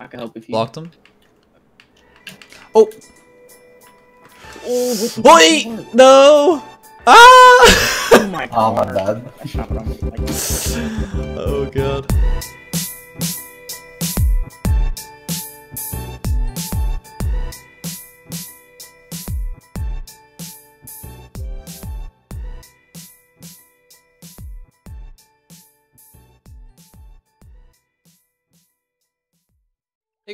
I can help if you. Blocked him. Oh! Oh, what Wait! No! Ah! Oh my god. Oh, my god. bad. I shot it on the like, oh god.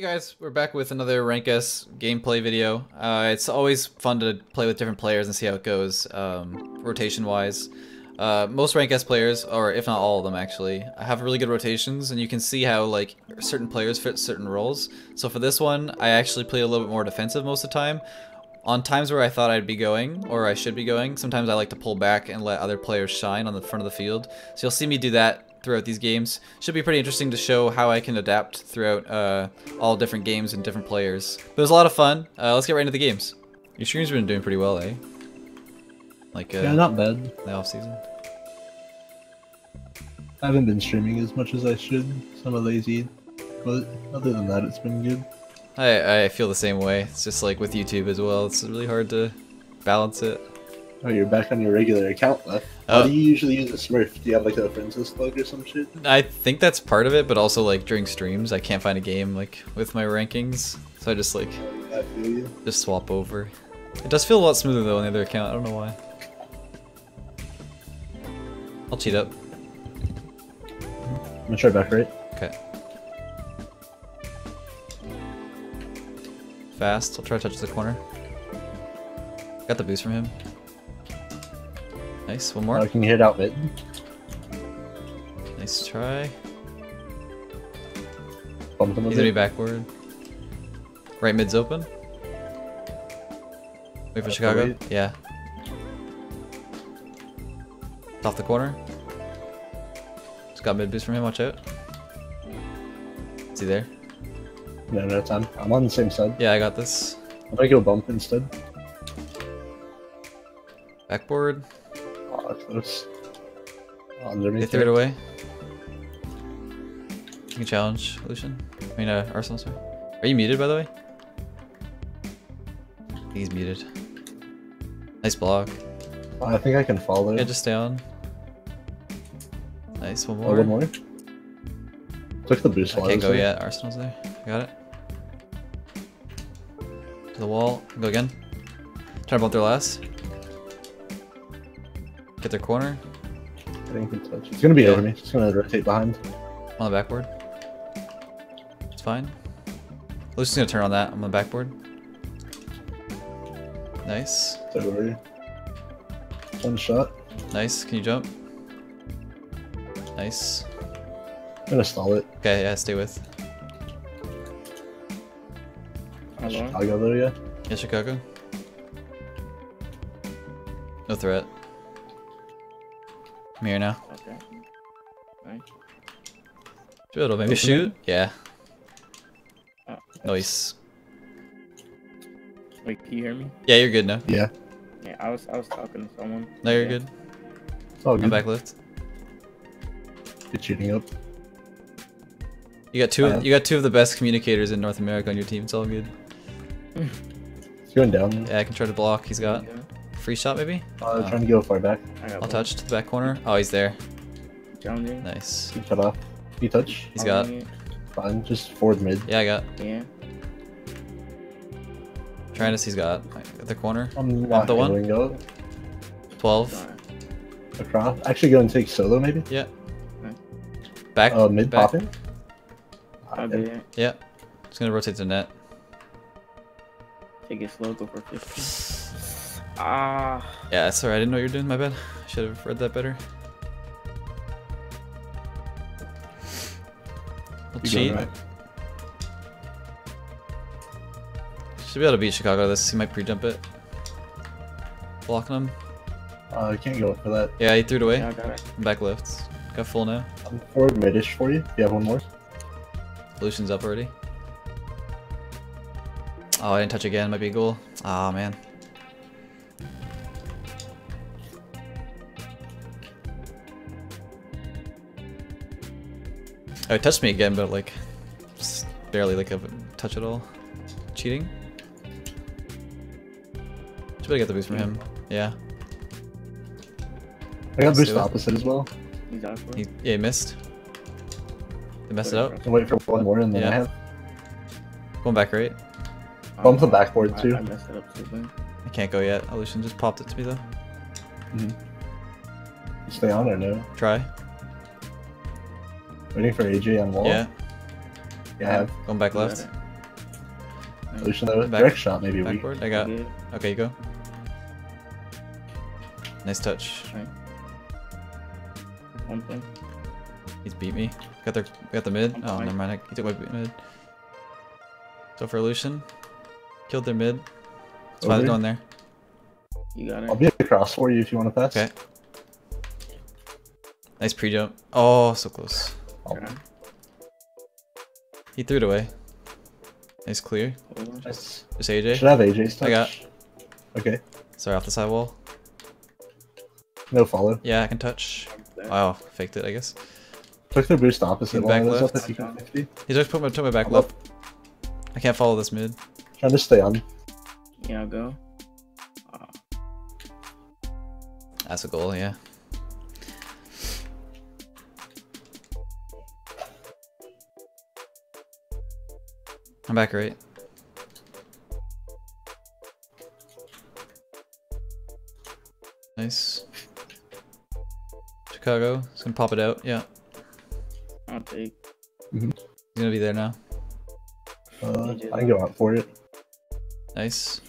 Guys, we're back with another Rank S gameplay video. Uh, it's always fun to play with different players and see how it goes, um, rotation-wise. Uh, most Rank S players, or if not all of them actually, have really good rotations, and you can see how like certain players fit certain roles. So for this one, I actually play a little bit more defensive most of the time. On times where I thought I'd be going, or I should be going, sometimes I like to pull back and let other players shine on the front of the field. So you'll see me do that throughout these games. Should be pretty interesting to show how I can adapt throughout uh, all different games and different players. But it was a lot of fun. Uh, let's get right into the games. Your stream's been doing pretty well, eh? Like uh, Yeah, not bad. the off season. I haven't been streaming as much as I should, so I'm lazy. But other than that, it's been good. I I feel the same way. It's just like with YouTube as well. It's really hard to balance it. Oh, you're back on your regular account left. Oh. How do you usually use a Smurf? Do you have like a list plug or some shit? I think that's part of it, but also like during streams, I can't find a game like with my rankings, so I just like I just swap over. It does feel a lot smoother though on the other account. I don't know why. I'll cheat up. I'm gonna try back right. Okay. Fast. I'll try to touch the corner. Got the boost from him. Nice. One more. Uh, can hit out mid? Nice try. Bump him a He's gonna be backward. Right mid's open. Wait for Chicago. Yeah. Off the corner. Just got mid boost from him. Watch out. Is he there? No, no time. I'm on the same side. Yeah, I got this. I go bump instead. Backboard. Oh, close. Oh, underneath They threw it there. away. You can challenge Lucian. I mean, uh, Arsenal, sorry. Are you muted, by the way? I think He's muted. Nice block. Oh, I think I can follow. Yeah, just stay on. Nice, one Oh, more. one more. Took the boost I can't go there. yet. Arsenal's there. I got it. To the wall. Go again. Try to bump their last. Get their corner. I think he touch. It's gonna be Yeah. over me. Just gonna rotate behind. On the backboard. It's fine. Lucian's gonna turn on that. I'm on the backboard. Nice. It's over. One shot. Nice. Can you jump? Nice. I'm gonna stall it. Okay, yeah, stay with. Hello? Chicago though, yeah. Yeah, Chicago. No threat. I'm here now. Okay. Nice. Should be able maybe Open shoot? Yeah. Oh, Nice. Wait, can you hear me? Yeah, you're good now. Yeah. Yeah, I was I was talking to someone. No, you're Yeah. good. It's all I'm back lift. Good shooting up. You got two. Uh, Of, you got two of the best communicators in North America on your team. It's all good. It's going down. Yeah, I can try to block. He's got Yeah, free shot maybe. Uh, Oh. trying to go far back. I got I'll one. touch to the back corner. Oh, he's there. Challenging. Nice. He cut off. You touch. He's got. Following it. Fine. Just forward mid. Yeah, I got. Yeah. Trinus, he's got. At the corner. I'm not the one? going go Twelve. Across. Actually, go and take solo maybe. Yeah. Okay. Back. Uh, mid back. popping. I'll do. Yeah. Just gonna rotate the net. Take it slow, go for 50. Ah. Yeah, sorry, I didn't know you were doing. My bad. I should have read that better. We'll cheat. right? Should be able to beat Chicago this. He might pre-jump it. Blocking him. Uh, I can't go for that. Yeah, he threw it away. Yeah, got it. Back lifts. Got full now. I'm forward midish for you. Do You have one more. Lucian's up already. Oh, I didn't touch again. Might be a goal. Ah, man. Oh, he touched me again, but like, barely like a touch at all. Cheating. Should better get the boost from him. Hmm. Yeah. I got boost do it. opposite as well. He's out for He, yeah, he missed. They messed it up. Can wait for one more and then Yeah. I have. Going back right. Bump the backboard too. I messed it up too bad. I can't go yet. Illusion just popped it to me though. Mm-hmm. Stay on or no? Try. Waiting for AJ on wall. Yeah. Yeah, I have. Going back left. it. Lucian though. Back- Direct shot maybe weak. Backward. I got. Good. Okay, you go. Nice touch. One thing. He's beat me. Got their got the mid. I'm Oh, fine. never mind. He took my mid. So for Lucian, killed their mid. It's fine. Over. Going there. You got it. I'll be across for you if you want to pass. Okay. Nice pre jump. Oh, so close. Okay. He threw it away. Nice clear. Hold on. Nice. Just AJ. Should I have AJ's touch. I got- Okay. Sorry, off the sidewall. No follow. Yeah, I can touch. Back. Wow, faked it, I guess. Took the boost opposite Back while I was up left. at 250. He just put my, took my back I'm left. I can't follow this mid. Trying to stay on. Yeah, I'll go. Ah, That's a goal, yeah. I'm back right. Nice. Chicago, he's gonna pop it out. Yeah, I'll take. he's gonna be there now. Uh, I can go out for it. Nice.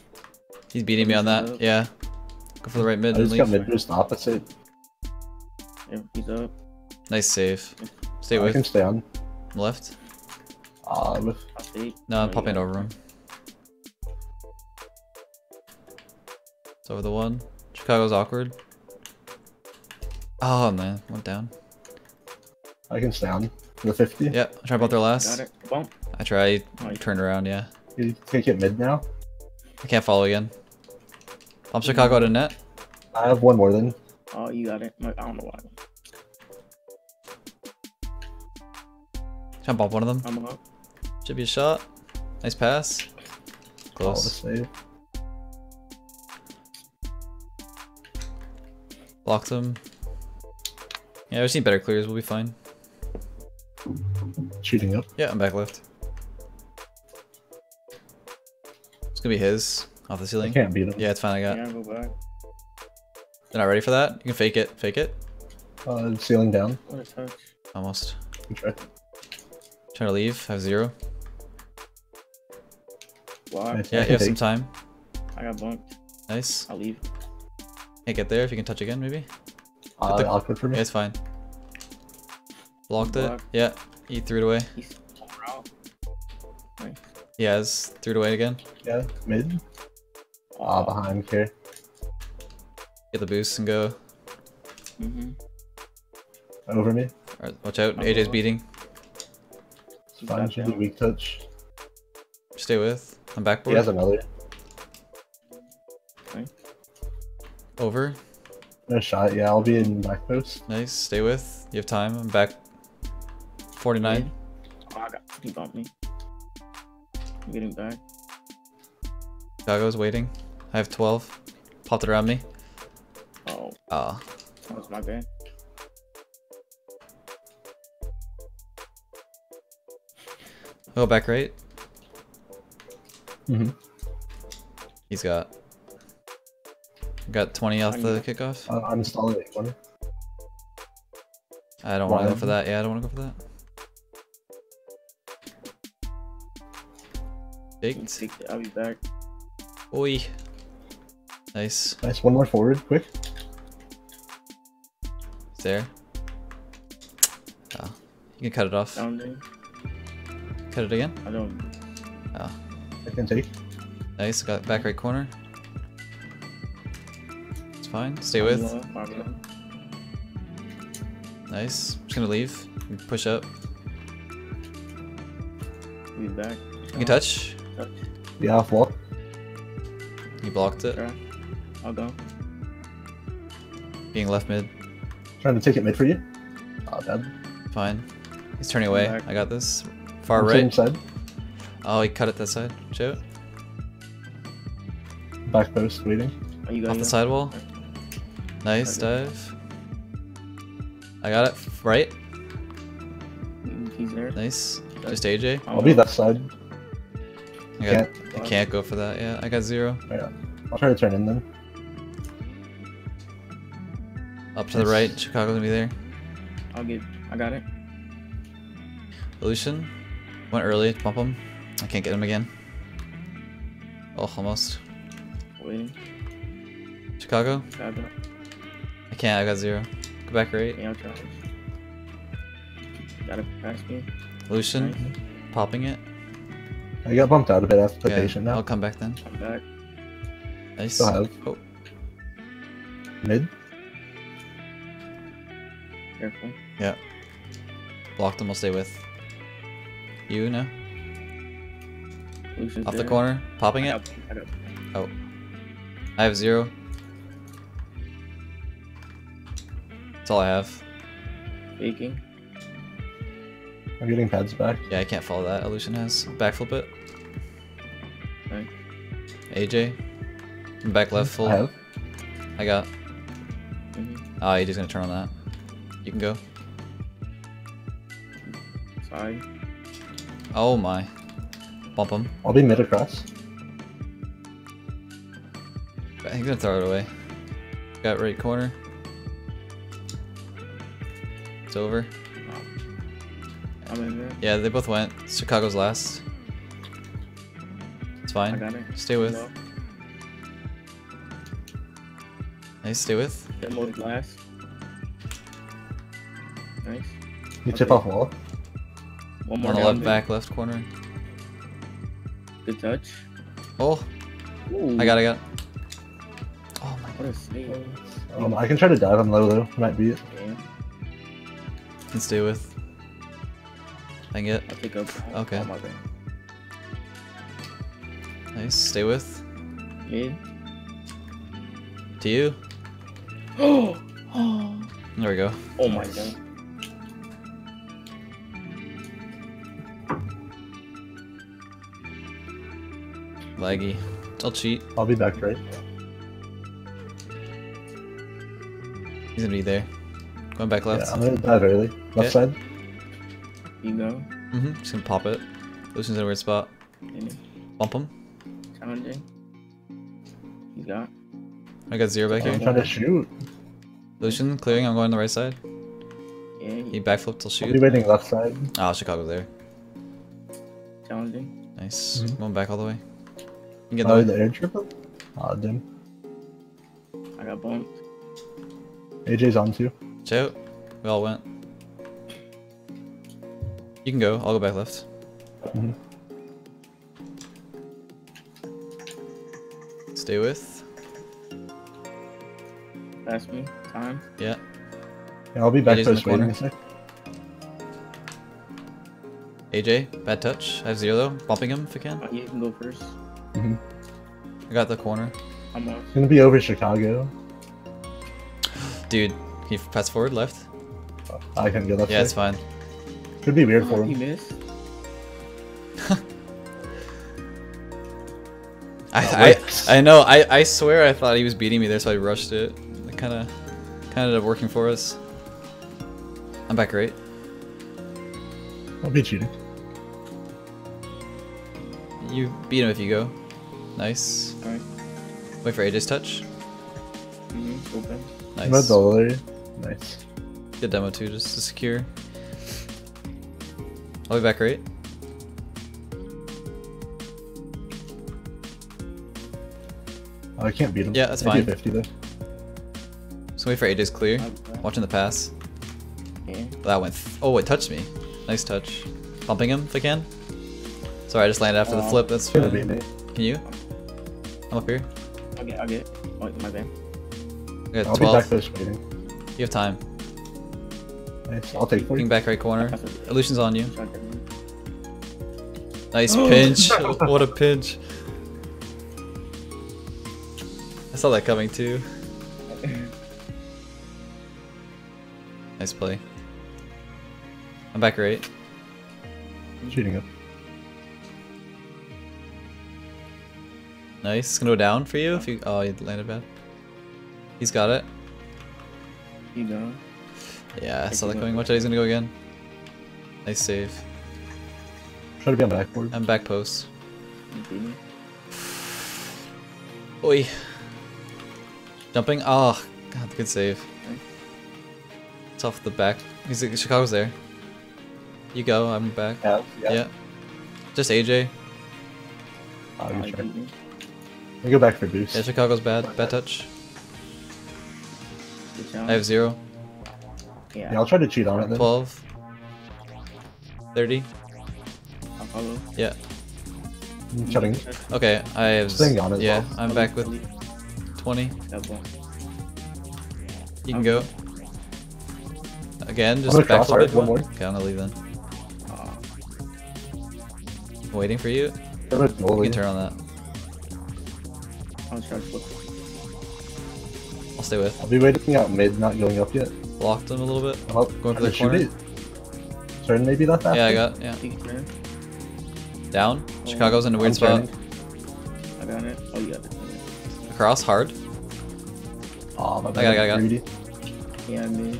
He's beating me on that. Yeah. Go for the right mid I and just got leave. mid boost opposite. Yeah, he's up. Nice save. Stay I with can stay on. left. With I'll take. No, I'm Oh, popping yeah. over him. It's over the one. Chicago's awkward. Oh man, went down. I can stay on. The 50. Yeah, I tried oh, about their Got last. it. Bump. I tried, Nice. turned around, yeah. You take it mid now. I can't follow again. Pump Chicago to net. I have one more then. Oh, you got it. I don't know why. Try and bump one of them. I'm up. Should be a shot. Nice pass. Call the Close. save. Blocked him. Yeah, we've seen better clears, we'll be fine. Shooting up. Yeah, I'm back left. It's gonna be his off the I ceiling. can't beat him. Yeah, it's fine. I got. Yeah, go back. They're not ready for that. You can fake it. Fake it. Uh, ceiling down. What a touch. Almost. Good try. Trying to leave. Have zero. Block. Nice. Yeah, you have some time. I got bumped. Nice. I'll leave. Can't get there if you can touch again, maybe. Uh, the- awkward for me. Yeah, it's fine. Blocked it. Yeah. He threw it away. He's out. He has threw it away again. Yeah, mid. Ah, behind here. Get the boost and go. Mm-hmm. Over me. Alright, watch out. I'm AJ's low. beating. It's fine. Should be weak touch. Stay with. I'm back. He has another. Over. No shot. Yeah, I'll be in back post. Nice. Stay with. You have time. I'm back. 49. Oh, I got. He bumped me. I'm getting back. Chicago's waiting. I have 12. Popped it around me. Oh, Ah. that was my bad. Go back right. Mm-hmm. He's got. Got 20 off I the kickoff. Uh, I'm installing it. One. I don't want to go for that. Yeah, I don't want to go for that. Baked. I'll be back. Oi. Nice. Nice. One more forward. Quick. It's there. Oh. You can cut it off. Down. Cut it again. I don't. Oh. I can take. Nice. Got back right corner. It's fine. Stay I'm with. low, Nice. Just gonna leave. Push up. I'll be back. You can touch. Touch. Yeah, off wall. You blocked it. Okay. I'll go. Being left mid. Trying to take it mid for you. Ah, bad. Fine. He's turning away. back. I got this. Far On right. Same side. Oh, he cut it that side. Show. it. Back post waiting. Oh, you got Off the sidewall. Nice Okay. dive. I got it. Right. Mm, He's there. Nice. Just AJ. I'll be that side. I, got, Can't. I can't go for that. Yeah, I got zero. Yeah. I'll try to turn in then. Up to the right. Chicago's gonna be there. I'll get. I got it. Illusion. Went early. Bump him. I can't get him again. Oh, almost. Waiting. Chicago. Got. I can't. I got zero. Go back right. Yeah, I'll try. Gotta pass me. Illusion. Nice. Popping it. I got bumped out a bit after the Yeah, patient now. I'll come back then. I'm back. Nice. Still have. Oh, Mid. Careful. Yeah. Blocked him. I'll stay with. You now. Lucian's Off the there. corner. Popping I it. got, I got. Oh. I have zero. That's all I have. Faking. I'm getting pads back. Yeah, I can't follow that. Illusion has. Backflip it. Nice. AJ. Back left full. I have. I got. Mhm. Ah, AJ's gonna turn on that. You can go. Sorry. Oh my. Bump him. I'll be mid across. He's gonna throw it away. Got right corner. It's over. Oh. I'm in there. Yeah, they both went. Chicago's last. It's I fine. got it. Stay with. No. Nice, stay with. Demo last. Nice. You tip Okay. off wall. One more On the down left there. back left corner. Good touch. Oh, Ooh. I got it, I got it. Oh my What a save. Um, I can try to dive on low though. Might be it. Yeah. Can stay with. I can get. I'll pick up. Okay. Oh, my. Nice, stay with. Mid. To you. Oh. There we go. Oh my god. Laggy. I'll cheat. I'll be back right. He's gonna be there. Going back Yeah, left. I'm gonna dive early. Left Okay. side. You go. Mm-hmm. Just gonna pop it. Lucian's in a weird spot. Any Bump him. challenging. He's got. I got zero back here. I'm here. trying to shoot. Lucian clearing. I'm going the right side. Yeah. He He backflipped. I'll I'll be shoot. waiting left side. Ah, Chicago there. challenging. Nice. Mhm. Going back all the way. You can get Oh, the the air triple? Aw, dim. I got bumped. AJ's on too. Chow. We all went. You can go. I'll go back left. Mhm. Stay with. Pass me. Time. Yeah. Yeah, I'll be back AJ's in post waiting corner. a sec. AJ, bad touch. I have zero though. Bumping him if I can. Uh, you can go first. Mhm. I got the corner. I'm off. It's gonna be over Chicago. Dude, can you pass forward left? I can get left Yeah, it's side. fine. Could be weird for him. he missed. I, I. I know. I, I swear I thought he was beating me there, so I rushed it. It kind of, kind of ended up working for us. I'm back right. I'll be cheating. You beat him if you go. Nice. Alright. Wait for AJ's touch. Mm-hmm. Open. I'm Nice. the area. Nice. Good demo too, just to secure. I'll be back right. Oh, I can't beat him. Yeah, that's Maybe fine. 50 though. So wait for AJ's clear. I'll be back. Watching the pass. Yeah. That went. Th oh, it touched me. Nice touch. Bumping him if I can. Sorry, I just landed after the Uh, flip. That's gonna be fine. me. Can you? I'm up here. I'll get. I'll get. Oh, my bad. I got I'll be back 12. post waiting. You have time. Nice. I'll take for Looking you. back right corner. Illusion's on you. Shot that one. Nice pinch. what a pinch. I saw that coming too. Nice play. I'm back right. Cheating up. Nice. It's gonna go down for you if you. Oh, you landed bad. He's got it. You go. Yeah, I saw that coming. it. Watch out, oh, he's gonna go again. Nice save. Try to be on backboard. I'm back post. You beat me. Oi. Jumping. Oh, God, good save. Okay. It's off the back. He's Chicago's there. You go. I'm back. Yeah, Yeah. yeah. Just AJ. Oh, Oh, good We go back for boost. Yeah, Chicago's bad. Bad touch. I have zero. Yeah. Yeah, I'll try to cheat on it then. 12. 30. I'll follow. Yeah. I'm shutting. Okay, I have. z- Staying on as yeah, well. I'm back with 20. That one. You can go. Again, just gonna back cross a little bit. hard, one more. Okay, I'm gonna leave then. Aw. I'm waiting for you. I'm You can turn on that. I'll try flip. I'll stay with. I'll be waiting out mid, not going up yet. Blocked him a little bit. I'm up. Going for the gonna corner. shoot it. Turn maybe that fast. Yeah, I got. Yeah. Take it. Down. Chicago's in a weird I'm spot. turning. I got it. Oh, you got it. Across, hard. Oh, my I got I got it, I got it. Yeah, I mean.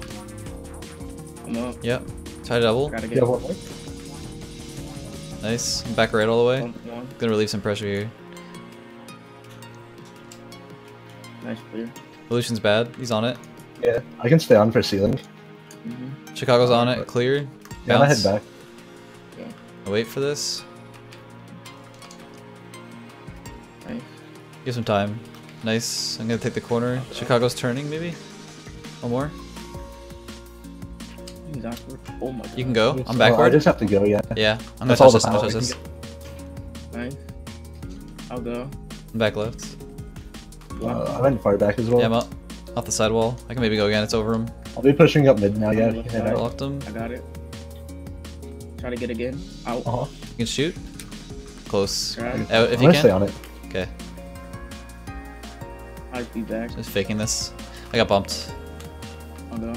I'm up. Yep. Try double. Gotta get have one more? Nice. Back right all the way. one. one. Gonna relieve some pressure here. Nice clear. Evolution's bad. He's on it. Yeah, I can stay on for ceiling. Mm-hmm. Chicago's on it. Clear. Yeah, I head Bounce. back. I'll Wait for this. Nice. Give some time. Nice. I'm gonna take the corner. Chicago's turning, maybe? One more. He's. Oh my god. You can go. I'm Oh, I just have to go, yeah. Yeah. I'm gonna That's all touch the this. I'm gonna touch I this. can Nice. I'll go. I'm back left. One. Uh, I went far back as well. Yeah, I'm up. Off the sidewall. I can maybe go again. It's over him. I'll be pushing up mid now, yeah. I'm you can left head side. out. Blocked him. I got it. Try to get again. Out. Uh-huh. You can shoot. Close. Try. Out if I'm you gonna stay on it. Okay. I'll just be back. Just faking this. I got bumped. I'll go.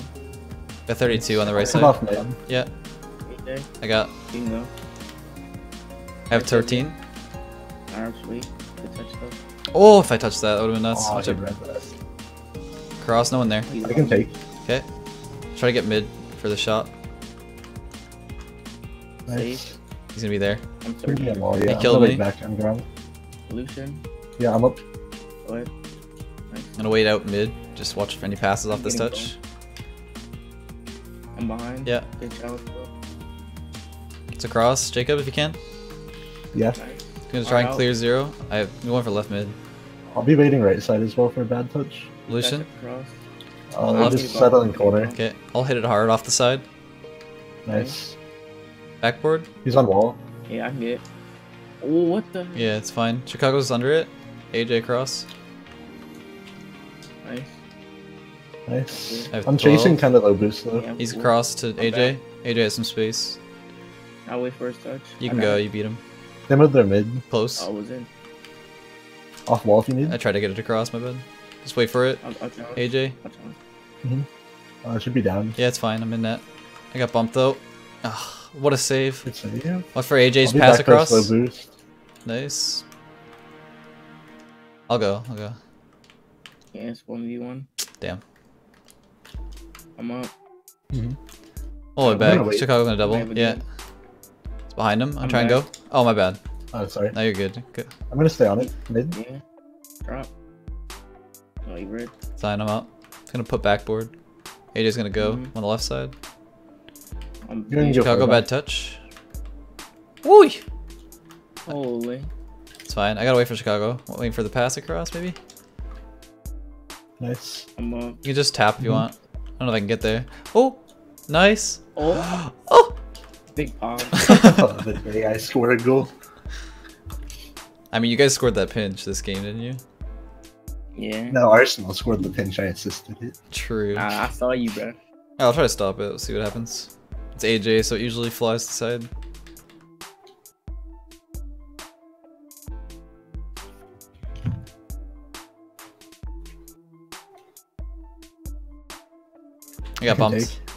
Got 32 on the right Come side. off mid. Yeah. AJ. I got. You can go. I have 13. Alright, sweet. Good touch stuff. Oh, if I touched that, that would have been nuts. Oh, Watch should it. Cross, no one there. I can on. take. Okay. Try to get mid for the shot. Nice. He's gonna be there. I'm Pretty sorry. good wall, yeah. I'm killed gonna me. wait back on ground. Lucian. Yeah, I'm up. Go. Nice. I'm gonna wait out mid. Just watch for any passes off this Getting touch. I'm behind. Yeah. Good challenge, bro. It's across. Jacob, if you can. Yeah. Nice. Gonna try and Out. clear zero. I have I'm going for left mid. I'll be waiting right side as well for a bad touch. Lucian. That's across. Uh, left. just settling corner. Okay. I'll hit it hard off the side. Nice. Backboard. He's on wall. Yeah, I can get. it. Oh, what the? Yeah, it's fine. Chicago's under it. AJ cross. Nice. Nice. I have I'm chasing kind of low boost though. Yeah, He's cool. across to I'm AJ. AJ has some space. I'll wait for his touch. You can got go. You beat him. Them with their mid. Close. I was in. Off wall if you need. I tried to get it across. My bad. Just wait for it. I'll, I'll. AJ. I'll challenge. Uh, should be down. Yeah, it's fine. I'm in net. I got bumped though. Ah, what a save. Good save. Watch for AJ's pass back for across. boost. Nice. I'll go. I'll go. Yeah, it's 1v1. Damn. I'm up. Oh, I'm back. gonna wait. Chicago gonna double. Yeah. again. It's behind him. I'm, I'm trying to go. Oh, my bad. Oh, sorry. Now you're good. good. I'm gonna stay on it. Mid. Yeah. Drop. Oh, you red. Sign him up. Gonna put backboard. AJ's gonna go Mhm. on the left side. I'm You're gonna beat. go Chicago bad touch. Woo! Holy. It's fine. I gotta wait for Chicago. Waiting for the pass across, maybe. Nice. I'm up. You can just tap if you Mhm. want. I don't know if I can get there. Oh, nice. Oh, Oh. Big pop. oh, the day I scored a goal. I mean, you guys scored that pinch this game, didn't you? yeah. No, Arsenal scored the pinch. I assisted it. True. Nah, I saw you, bro. I'll try to stop it. Let's see what happens. It's AJ, so it usually flies to the side. I got can bumped. take.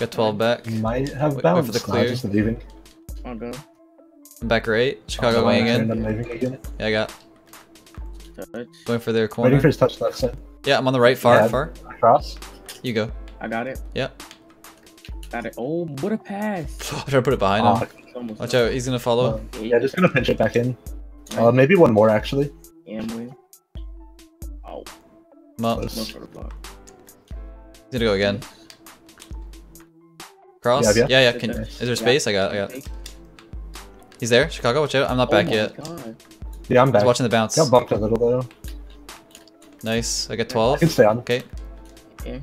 Got 12 back. Might have Wait- wait for bounce. the Nah, clear. just leaving. I'll go. I'm back right. Chicago Oh, going in. I'm leaving again. Yeah, I got Touch. going for their corner. Waiting corner. for his touch left side. Yeah, I'm on the right, far, Yeah. far. Across. You go. I got it. Yep. Got it. Oh, what a pass. I try to put it behind Oh, him. Watch done. out, he's gonna follow. uh, yeah, just gonna pinch it back in. Uh, maybe one more actually. Amway. Oh, I'm up. Close. one for the block. He's gonna go again. Cross? Yeah, Yeah, yeah. yeah. Can, is there Yeah. space? I got, I got. He's there. Chicago, watch out. I'm not Oh back my yet. God. Yeah, I'm He's back. watching the bounce. Got bumped a little though. Nice. I got I 12. can stay on. Okay. Yeah.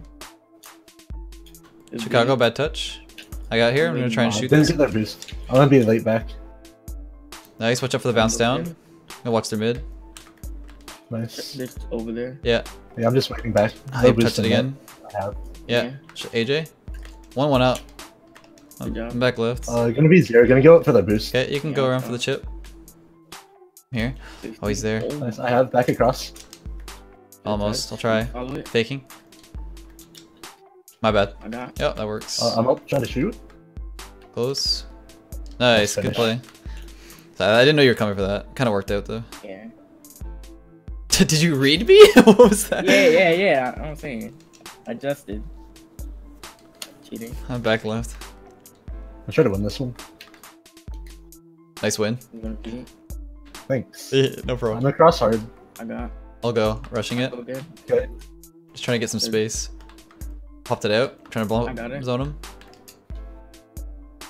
Good Chicago, bad touch. I got here. I'm gonna try and shoot didn't this. get that boost. I'm gonna be late back. Nice. Watch out for the bounce down. Gonna watch their mid. Nice. There's over there. Yeah. Yeah, I'm just waiting back. I No touch it again. I have. Yeah. Yeah. AJ. One one out. I'm, Good job. I'm back left. Uh, gonna be zero. Gonna go up for the boost. Okay, you can go around for the chip. Here. Oh, he's there. Nice. I have back across. Almost. I'll try. Faking. My bad. I got. Yep, that works. Uh, I'm up trying to shoot. Close. Nice, good finish. play. I didn't know you were coming for that. Kind of worked out though. Yeah. Did you read me? what was that? Yeah, yeah, yeah. I'm saying. Adjusted. Cheating. I'm back left. I'm have won this one. Nice win. I'm. Thanks. no problem. I'm problem. across hard. I got. I'll go. Rushing it. Go good. Okay. Just trying to get some space. Popped it out. Trying to blow I got it. zone him.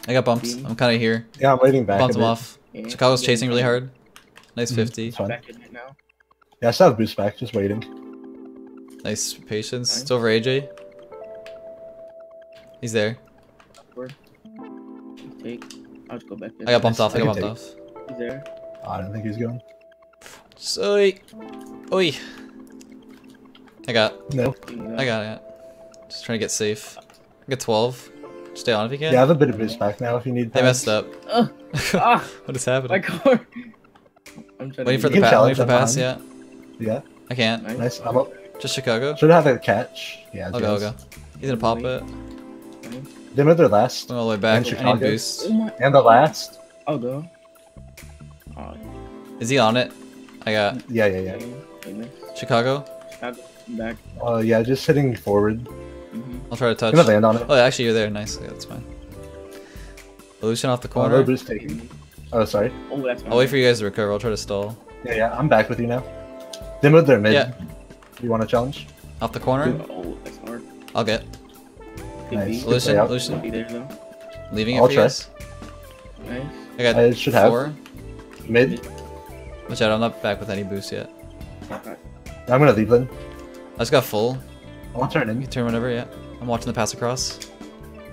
I got bumped. Beam. I'm kind of here. Yeah, I'm waiting back. Bumped him off. Yeah. Chicago's chasing really hard. Nice. Mm-hmm. 50. It's fine. Back in now. Yeah, I still have boost back. Just waiting. Nice patience. Nice. It's over AJ. He's there. Upward. Take. I'll just go back there. I got bumped off. I I got bumped take. off. He's there. Oh, I don't think he's going. Soy. Oi. I got. No. I got it. Just trying to get safe. I got 12. Stay on if you can. Yeah, I have a bit of boost back now if you need. They pass. messed up. Ugh. Ah, what is my happening? car. I'm trying Waiting for to the can pass. Waiting challenge for the pass. Yeah. Yeah. I can't. Nice. Nice. I'm up. Just Chicago. Should have a catch. Yeah. I'll go. I'll go. He's gonna pop it. They made their last. Going all the way back. And I Chicago. boost. Oh. And the last. I'll go. Oh, Is he on it? I got Yeah, yeah, yeah. okay. Okay, nice. Chicago. Chicago. Back. Uh, yeah, just hitting forward. Mm-hmm. I'll try to touch. Gonna land on it. Oh, actually, you're there. Nice. Yeah, that's fine. Illusion off the Oh, no corner. boost taken. Oh, sorry. Oh, that's I'll wait for you guys to recover. I'll try to stall. Yeah, yeah. I'm back with you now. They moved their mid. Yeah. You want to challenge? Off the corner. Oh, that's hard. I'll get. Could Nice. be. Good Illusion. play out. Could Illusion. be there though. Leaving it I'll for you try. guys. Nice. I got I should have. four. Mid. Watch out. I'm not back with any boost yet. I'm gonna leave then. I just got full. I'll turn You in. can turn whenever. Yeah. I'm watching the pass across.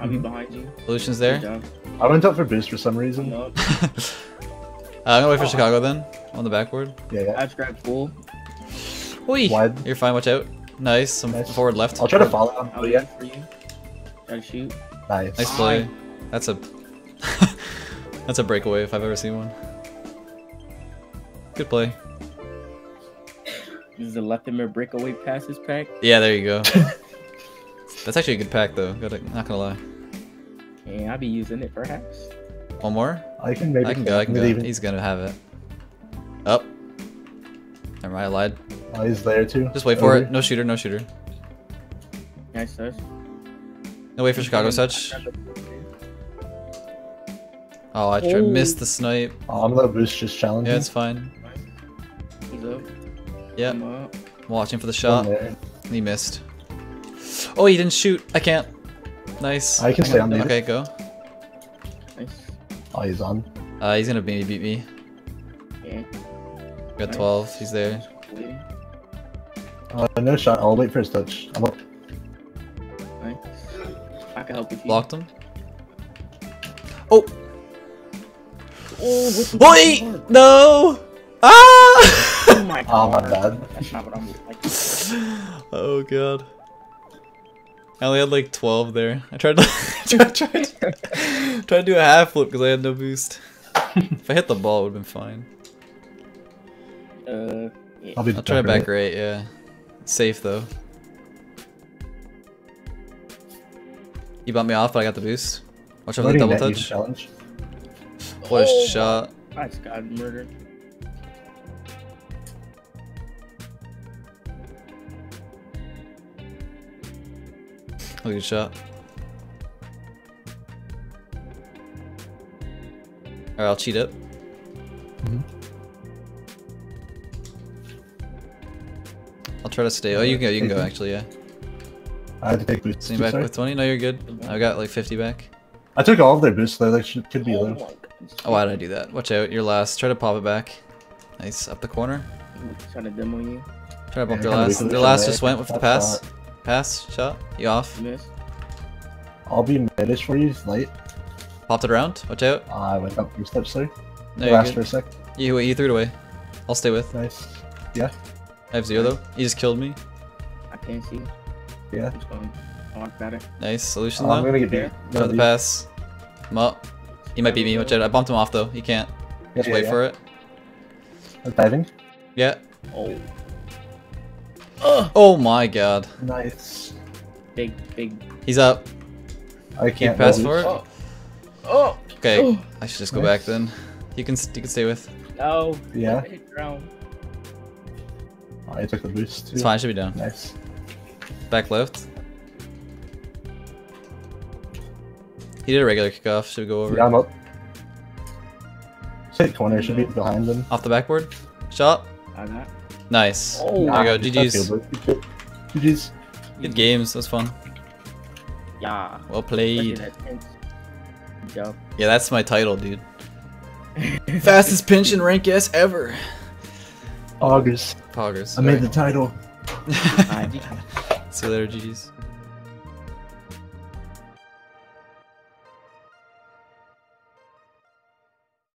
I'll be Mhm. behind you. Illusion's Good there. I went up for boost for some reason. up. Uh, I'm gonna wait for Chicago then. On the backboard. Yeah, yeah. I've grabbed full. Oi! Wide. You're fine. Watch out. Nice. I'm Nice. forward left. I'll try to follow. I'll Oh, yeah. for you. Try to shoot. Nice. Nice play. That's a. That's a breakaway if I've ever seen one. Good play. This is the Lethamyr breakaway passes pack. Yeah, there you go. That's actually a good pack though. Gotta, not gonna lie. And I'll be using it perhaps. One more. I can maybe. I can go. I can go. leaving. He's gonna have it. Up. Never mind. I lied. Oh, he's there too. Just wait for Over. it. Oh. No shooter. No shooter. Nice touch. No wait for Chicago touch. Oh, I tried, Oh. missed the snipe. Oh, I'm gonna boost just challenging. Yeah, it's fine. He's up. Yeah, I'm up. I'm watching for the shot. He missed. Oh, he didn't shoot. I can't. Nice. I can stay on mid. Okay, go. Nice. Oh, he's on. Uh, he's gonna maybe beat me. Yeah. Got Nice. 12. He's there. Waiting. Uh, no shot. I'll wait for his touch. I'm up. Nice. I can help you. Blocked him. Oh! Oh, what the Oi! No! Ah! Oh my Oh, my god. bad. That's not what I'm like. oh god. I only had like 12 there. I tried to tried, tried, tried to do a half flip because I had no boost. if I hit the ball, it would have been fine. Uh, yeah. I'll be. I'll try to back back right, yeah. It's safe though. You bumped me off, but I got the boost. Watch out for the double touch. Challenge. What a Oh. shot. I just got murdered. Oh, good shot. Alright, I'll cheat it. Mhm. I'll try to stay. Oh, you can go. You can go. Actually, yeah. I had to take boosts. So you back sorry. with 20? No, you're good. I got like 50 back. I took all of their boosts though. That should, could be Oh low. my. Oh, why did I do that? Watch out. You're last. Try to pop it back. Nice. Up the corner. Trying to demo you. Try to bump Yeah, their last. weak Their last there. just went with the That's pass. Pass. Shot. You off. Miss. I'll be midish for you, light. Popped it around. Watch out. Ah, I went up two steps there. No, you're Last for a sec. You, you threw it away. I'll stay with. Nice. Yeah. I have zero though. You just killed me. I can't see. Yeah. I'm just going. I want better. Nice. Solution Oh, I'm gonna get beat. Yeah. Try the pass. I'm up. He might beat me. Watch out. I bumped him off though. He can't. Yeah, Just yeah, wait yeah. for it. I'm diving. Yeah. Oh. Oh my god. Nice. Big, big. He's up. I can't. pass roll for it? Oh. Oh. Okay. Oh. I should just go Nice. back then. You can you can stay with. No. Yeah. I hit. Oh, I took the boost. Too. It's fine. I should be down. Nice. Back left. He did a regular kickoff. Should we go over? Yeah, I'm up. Sit corner should be behind them. Off the backboard. Shot. Nice. Oh. There you go, just GG's. that field goal. GG's. Good games. That was fun. Yeah. Well played. that pinch. Good job. Yeah, that's my title, dude. Fastest pinch in rank S ever. August. Poggers. I made the title. See you later, GG's.